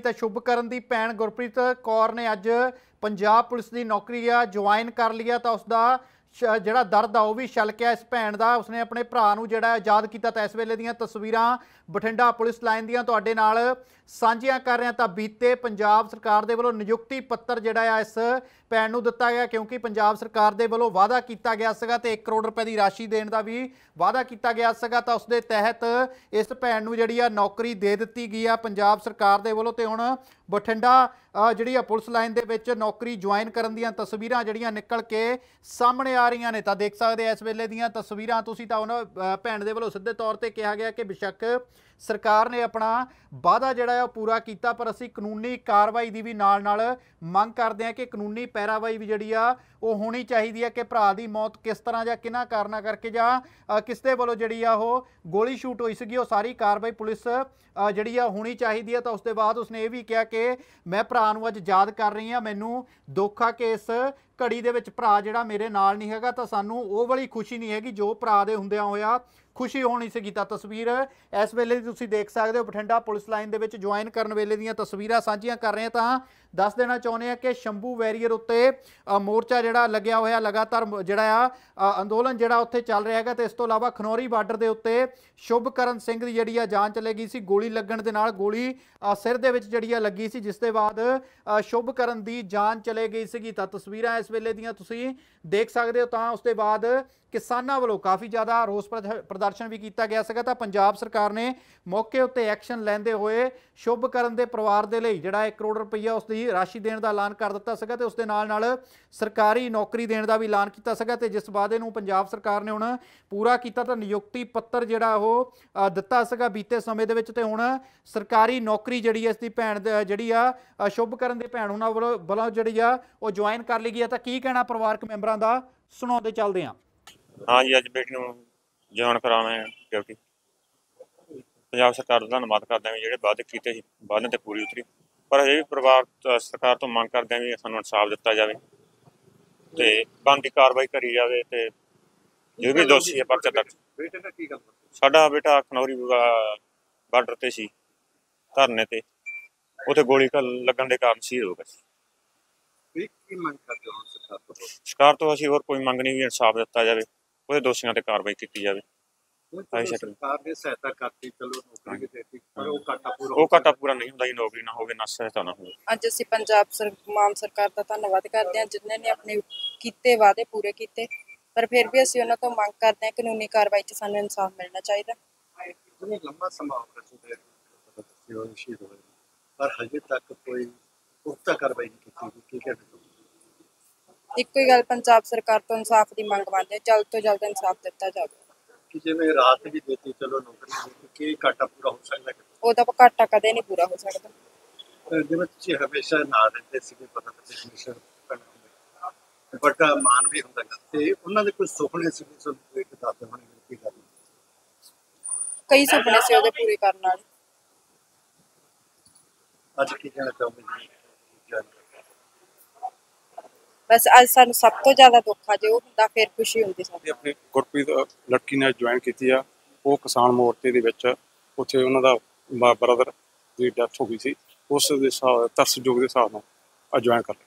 ਤਾਂ ਸ਼ੁਭ ਕਰਨ ਦੀ ਭੈਣ ਗੁਰਪ੍ਰੀਤ ਕੌਰ ਨੇ ਅੱਜ ਪੰਜਾਬ ਪੁਲਿਸ ਦੀ ਨੌਕਰੀ ਆ, ਜੁਆਇਨ ਕਰ ਲਿਆ ਤਾਂ ਉਸ ਦਾ ਸ਼- ਜਿਹੜਾ ਦਰਦ ਆ ਉਹ ਵੀ ਛਲਕਿਆ ਇਸ ਭੈਣ ਦਾ ਉਸਨੇ ਆਪਣੇ ਭਰਾ ਨੂੰ ਜਿਹੜਾ ਆਜ਼ਾਦ ਕੀਤਾ ਤਾਂ ਇਸ ਵੇਲੇ ਦੀਆਂ ਤਸਵੀਰਾਂ ਬਠਿੰਡਾ ਪੁਲਿਸ ਲਾਈਨ ਦੀਆਂ ਤੁਹਾਡੇ ਨਾਲ ਸਾਂਝੀਆਂ ਕਰ ਰਹੇ ਹਾਂ ਤਾਂ ਬੀਤੇ ਪੰਜਾਬ ਸਰਕਾਰ ਦੇ ਵੱਲੋਂ ਨਿਯੁਕਤੀ ਪੱਤਰ ਜਿਹੜਾ ਆ, ਇਸ ਭੈਣ ਨੂੰ ਦਿੱਤਾ ਗਿਆ ਕਿਉਂਕਿ ਪੰਜਾਬ ਸਰਕਾਰ ਦੇ ਵੱਲੋਂ ਵਾਅਦਾ ਕੀਤਾ ਗਿਆ ਸੀਗਾ ਤੇ 1 ਕਰੋੜ ਰੁਪਏ ਦੀ ਰਾਸ਼ੀ ਦੇਣ ਦਾ ਵੀ ਵਾਅਦਾ ਕੀਤਾ ਗਿਆ ਸੀਗਾ, ਤਾਂ ਉਸ ਦੇ ਤਹਿਤ ਇਸ ਭੈਣ ਨੂੰ ਜਿਹੜੀ ਆ ਨੌਕਰੀ ਦੇ ਦਿੱਤੀ ਗਈ ਆ ਪੰਜਾਬ ਸਰਕਾਰ ਦੇ ਵੱਲੋਂ ਤੇ ਹੁਣ ਬਠਿੰਡਾ ਜਿਹੜੀ ਆ ਪੁਲਿਸ ਲਾਈਨ ਦੇ ਵਿੱਚ ਨੌਕਰੀ ਜੁਆਇਨ ਕਰਨ ਦੀਆਂ ਤਸਵੀਰਾਂ ਜਿਹੜੀਆਂ ਨਿਕਲ ਕੇ ਸਾਹਮਣੇ ਆ ਰਹੀਆਂ ਨੇ, ਤਾਂ ਦੇਖ ਸਕਦੇ ਆ ਇਸ ਵੇਲੇ ਦੀਆਂ ਤਸਵੀਰਾਂ ਤੁਸੀਂ ਤਾਂ ਉਹਨਾਂ ਭੈਣ ਦੇ ਵੱਲੋਂ ਸਿੱਧੇ ਤੌਰ ਤੇ ਕਿਹਾ ਗਿਆ ਕਿ ਬਿਸ਼ੱਕ ਸਰਕਾਰ ਨੇ ਆਪਣਾ ਵਾਅਦਾ ਜਿਹੜਾ ਹੈ ਉਹ ਪੂਰਾ ਕੀਤਾ ਪਰ ਅਸੀਂ ਕਾਨੂੰਨੀ ਕਾਰਵਾਈ ਦੀ ਵੀ ਨਾਲ ਨਾਲ ਮੰਗ ਕਰਦੇ ਹਾਂ ਕਿ ਕਾਨੂੰਨੀ ਪੈਰਾਵਾਈ ਵੀ ਜਿਹੜੀ ਆ ਉਹ ਹੋਣੀ ਚਾਹੀਦੀ ਹੈ ਕਿ ਭਰਾ ਦੀ ਮੌਤ ਕਿਸ ਤਰ੍ਹਾਂ ਜਾਂ ਕਿਹਨਾਂ ਕਾਰਨਾਂ ਕਰਕੇ ਜਾਂ ਅ, ਕਿਸ ਦੇ ਵੱਲੋਂ ਜਿਹੜੀ ਆ ਉਹ ਗੋਲੀ ਸ਼ੂਟ ਹੋਈ ਸੀਗੀ ਉਹ ਸਾਰੀ ਕਾਰਵਾਈ ਪੁਲਿਸ ਜਿਹੜੀ ਆ ਹੋਣੀ ਚਾਹੀਦੀ ਹੈ। ਤਾਂ ਉਸ ਦੇ ਬਾਅਦ ਉਸਨੇ ਇਹ ਵੀ ਕਿਹਾ ਕਿ ਮੈਂ ਭਰਾ ਨੂੰ ਅੱਜ ਯਾਦ ਕਰ ਰਹੀ ਹਾਂ ਮੈਨੂੰ ਦੁੱਖ ਆ ਕਿ ਇਸ ਘੜੀ ਦੇ ਵਿੱਚ ਭਰਾ ਜਿਹੜਾ ਮੇਰੇ ਨਾਲ ਨਹੀਂ ਹੈਗਾ ਤਾਂ ਸਾਨੂੰ ਉਹ ਵਾਲੀ ਖੁਸ਼ੀ ਨਹੀਂ ਹੈਗੀ ਜੋ ਭਰਾ ਦੇ ਹੁੰਦਿਆਂ ਹੋਇਆ। ਖੁਸ਼ੀ ਹੋਣੀ ਸੀਗੀ ਤਾਂ ਤਸਵੀਰ। ਇਸ ਵੇਲੇ ਦੀ ਤੁਸੀਂ ਦੇਖ ਸਕਦੇ ਹੋ ਬਠਿੰਡਾ ਪੁਲਿਸ ਲਾਈਨ ਦੇ ਵਿੱਚ ਜੁਆਇਨ ਕਰਨ ਵੇਲੇ ਦੀਆਂ ਤਸਵੀਰਾਂ ਸਾਂਝੀਆਂ ਕਰ ਰਹੇ ਹਾਂ ਤਾਂ ਦੱਸ ਦੇਣਾ ਚਾਹੁੰਦੇ ਆ ਕਿ ਸ਼ੰਭੂ ਵੈਰੀਅਰ ਉੱਤੇ ਮੋਰਚਾ ਜਿਹੜਾ ਲੱਗਿਆ ਹੋਇਆ ਲਗਾਤਾਰ ਮ- ਜਿਹੜਾ ਆ ਅੰਦੋਲਨ ਜਿਹੜਾ ਉੱਥੇ ਚੱਲ ਰਿਹਾ ਹੈਗਾ ਤੇ ਇਸ ਤੋਂ ਇਲਾਵਾ ਖਨੌਰੀ ਬਾਰਡਰ ਦੇ ਉੱਤੇ ਸ਼ੁਭਕਰਨ ਸਿੰਘ ਦੀ ਜਿਹੜੀ ਆ ਜਾਨ ਚਲੇ ਗਈ ਸੀ ਗੋਲੀ ਲੱਗਣ ਦੇ ਨਾਲ ਗੋਲੀ ਸਿਰ ਦੇ ਵਿੱਚ ਜਿਹੜੀ ਆ ਲੱਗੀ ਸੀ ਜਿਸ ਦੇ ਬਾਅਦ ਅ, ਸ਼ੁਭਕਰਨ ਦੀ ਜਾਨ ਚਲੇ ਗਈ ਸੀਗੀ ਤਾਂ ਤਸਵੀਰਾਂ ਇਸ ਵੇਲੇ ਦੀਆਂ ਤੁਸੀਂ ਦੇਖ ਸਕਦੇ ਹੋ ਤਾਂ ਉਸ ਦੇ ਬਾਅਦ ਕਿਸਾਨਾਂ ਵੱਲੋਂ ਕਾਫੀ ਜ਼ਿਆਦਾ ਰੋਸ ਪ੍ਰਦ- ਪ੍ਰਦਰਸ਼ਨ ਵੀ ਕੀਤਾ ਗਿਆ ਸੀਗਾ। ਤਾਂ ਪੰਜਾਬ ਸਰਕਾਰ ਨੇ ਮੌਕੇ ਉੱਤੇ ਐਕਸ਼ਨ ਲੈਂਦੇ ਹੋਏ ਸ਼ੁਭ ਕਰਨ ਦੇ ਪਰਿਵਾਰ ਦੇ ਲਈ ਜਿਹੜਾ 1 ਕਰੋੜ ਰੁਪਈਆ ਉਸ ਦੀ ਰਾਸ਼ੀ ਦੇਣ ਦਾ ਐਲਾਨ ਕਰ ਦਿੱਤਾ ਸੀਗਾ ਤੇ ਉਸ ਦੇ ਨਾਲ ਨਾਲ ਸਰਕਾਰੀ ਨੌਕਰੀ ਦੇਣ ਦਾ ਵੀ ਐਲਾਨ ਕੀਤਾ ਸੀਗਾ ਤੇ ਜਿਸ ਵਾਅਦੇ ਨੂੰ ਪੰਜਾਬ ਸਰਕਾਰ ਨੇ ਹੁਣ ਪੂਰਾ ਕੀਤਾ ਤਾਂ ਨਿਯੁਕਤੀ ਪੱਤਰ ਜਿਹੜਾ ਉਹ ਦਿੱਤਾ ਸੀਗਾ ਬੀਤੇ ਸਮੇਂ ਦੇ ਵਿੱਚ ਤੇ ਹੁਣ ਸਰਕਾਰੀ ਨੌਕਰੀ ਜਿਹੜੀ ਹੈ ਇਸ ਦੀ ਭੈਣ ਜਿਹੜੀ ਆ ਅ, ਸ਼ੁਭਕਰਨ ਦੀ ਭੈਣ ਉਹਨਾਂ ਵੱਲੋਂ ਵੱਲੋਂ ਜਿਹੜੀ ਆ ਉਹ ਜੁਆਇਨ ਕਰ ਲਈ ਗਈ ਆ ਤਾਂ ਕੀ ਕਹਿਣਾ ਪਰਿਵਾਰਕ ਮੈਂਬਰਾਂ ਦਾ? ਸੁਣਾਉਂਦੇ ਚੱਲਦੇ ਆ ਹਾਂਜੀ ਅੱਜ ਬੇਟੀ ਨੂੰ ਜਾਣ ਕਰਾਉਣਾ ਹੈ ਡਿਊਟੀ। ਪੰਜਾਬ ਸਰਕਾਰ ਦਾ ਧੰਨਵਾਦ ਕਰਦੇ ਹਾਂ ਵੀ ਜਿਹੜੇ ਵਾਅਦੇ ਕੀਤੇ ਸੀ ਵਾਅਦੇ ਤੇ ਪੂਰੀ ਉਤਰੀ। ਪਰ ਇਹ ਵੀ ਪਰਿਵਾਰ ਸਰਕਾਰ ਤੋਂ ਮੰਗ ਕਰਦੇ ਹਾਂ ਵੀ ਸਾਨੂੰ ਇਨਸਾਫ ਦਿੱਤਾ ਜਾਵੇ ਤੇ ਬਣਦੀ ਕਾਰਵਾਈ ਕਰੀ ਜਾਵੇ ਤੇ ਜੋ ਵੀ ਦੋਸ਼ੀ ਹੈ ਪਰਚਾ ਦਰਜ। ਬੇਟੇ ਦਾ ਕੀ ਗੱਲ ਸਾਡਾ ਬੇਟਾ ਖਨੌਰੀ ਬਾਰਡਰ ਤੇ ਸੀ ਧਰਨੇ ਤੇ। ਉਥੇ ਗੋਲੀ ਘ- ਲੱਗਣ ਦੇ ਕਾਰਨ ਸ਼ਹੀਦ ਹੋ ਗਿਆ ਸੀ। ਵੀ ਕੀ ਮੰਗ ਕਰਦੇ ਹੋ ਸਰਕਾਰ ਤੋਂ? ਸਰਕਾਰ ਤੋਂ ਅਸੀਂ ਹੋਰ ਕੋਈ ਮੰਗ ਨਹੀਂ ਵੀ ਇਨਸਾਫ ਦਿੱਤਾ ਜਾਵੇ। ਉਹਦੇ ਦੋਸ਼ੀਆਂ ਤੇ ਕਾਰਵਾਈ ਕੀਤੀ ਜਾਵੇ ਚਲੋ ਸਰ। ਸਰਕਾਰ ਨੇ ਸਹਾਇਤਾ ਕਰਤੀ ਚਲੋ ਨੌਕਰੀ ਵੀ ਦੇਤੀ ਪਰ ਉਹ ਘਾਟਾ ਪੂਰਾ ਉਹ ਘਾਟਾ ਪੂਰਾ ਨਹੀਂ ਹੁੰਦਾ ਜੀ ਨੌਕਰੀ ਨਾ ਹੋਵੇ ਨਾ ਸਹਾਇਤਾ ਨਾ ਹੋਵੇ ਅੱਜ ਅਸੀਂ ਪੰਜਾਬ ਸਰ ਮਾਨ ਸਰਕਾਰ ਦਾ ਧੰਨਵਾਦ ਕਰਦੇ ਹਾਂ ਜਿਨ੍ਹਾਂ ਨੇ ਆਪਣੇ ਕੀਤੇ ਵਾਅਦੇ ਪੂਰੇ ਕੀਤੇ ਪਰ ਫਿਰ ਵੀ ਅਸੀਂ ਉਹਨਾਂ ਤੋਂ ਮੰਗ ਕਰਦੇ ਹਾਂ ਕਾਨੂੰਨੀ ਕਾਰਵਾਈ 'ਚ ਸਾਨੂੰ ਇਨਸਾਫ ਮਿਲਣਾ ਚਾਹੀਦਾ ਜਿਵੇਂ ਲੰਮਾ ਸਮਾਂ ਹੋਏ ਸ਼ਹੀਦ ਹੋਏ ਪਰ ਹਜੇ ਤੱਕ ਕੋਈ ਪੁਖਤਾ ਕਾਰਵਾਈ ਨਹੀਂ ਕੀਤੀ ਕੀ ਚਾਹੋਗੇ? ਇੱਕੋ ਹੀ ਗੱਲ ਪੰਜਾਬ ਸਰਕਾਰ ਤੋਂ ਇਨਸਾਫ ਦੀ ਮੰਗ ਮੰਨਦੇ ਜਲਦ ਤੋਂ ਜਲਦ ਇਨਸਾਫ ਦਿੱਤਾ ਜਾਵੇ। ਕਿ ਜਿਵੇਂ ਰਾਤ ਵੀ ਦੇਤੀ ਚਲੋ ਨੌਕਰੀ ਕੀ ਘਾਟਾ ਪੂਰਾ ਹੋ ਸਕਦਾ ਹੈ? ਉਹਦਾ ਘਾਟਾ ਕਦੇ ਨਹੀਂ ਪੂਰਾ ਹੋ ਸਕਦਾ। ਜਿਵੇਂ ਤੁਸੀਂ ਹਮੇਸ਼ਾ ਨਾਲ ਰਹਿੰਦੇ ਸੀਗੇ ਪਤਾ ਨਹੀਂ ਕਮਿਸ਼ਨ ਬਟ ਮਾਨ ਵੀ ਹੁੰਦਾ ਤੇ ਉਹਨਾਂ ਦੇ ਕੋਈ ਸੁਪਨੇ ਸੀ ਤੁਹਾਨੂੰ ਇੱਕ ਦੱਸਦੇ ਹੋਣੇ ਕੀ ਗੱਲ ਕਈ ਸੁਪਨੇ ਸੀ ਉਹਦੇ ਪੂਰੇ ਕਰਨ ਵਾਲੇ। ਅੱਜ ਕੀ ਕਹਿਣਾ ਚਾਹੁੰਦੇ ਜੀ? ਬਸ ਅੱਜ ਸਾਨੂੰ ਸਭ ਤੋਂ ਜ਼ਿਆਦਾ ਦੁੱਖ ਆ, ਜੇ ਉਹ ਹੁੰਦਾ ਫਿਰ ਖੁਸ਼ੀ ਹੁੰਦੀ ਸਾਨੂੰ। ਆਪਣੇ ਗੁਰਪ੍ਰੀਤ ਲੜਕੀ ਨੇ ਜੁਆਇਨ ਕੀਤੀ ਆ, ਉਹ ਕਿਸਾਨ ਮੋਰਚੇ ਦੇ ਵਿੱਚ, ਉੱਥੇ ਉਹਨਾਂ ਦਾ ਬ੍ਰਦਰ ਦੀ ਡੈਥ ਹੋ ਗਈ ਸੀ। ਉਸ ਦੇ ਹਿਸਾਬ ਤਰਸਯੋਗ ਦੇ ਹਿਸਾਬ ਨਾਲ ਜੁਆਇਨ ਕਰ ਲਿਆ।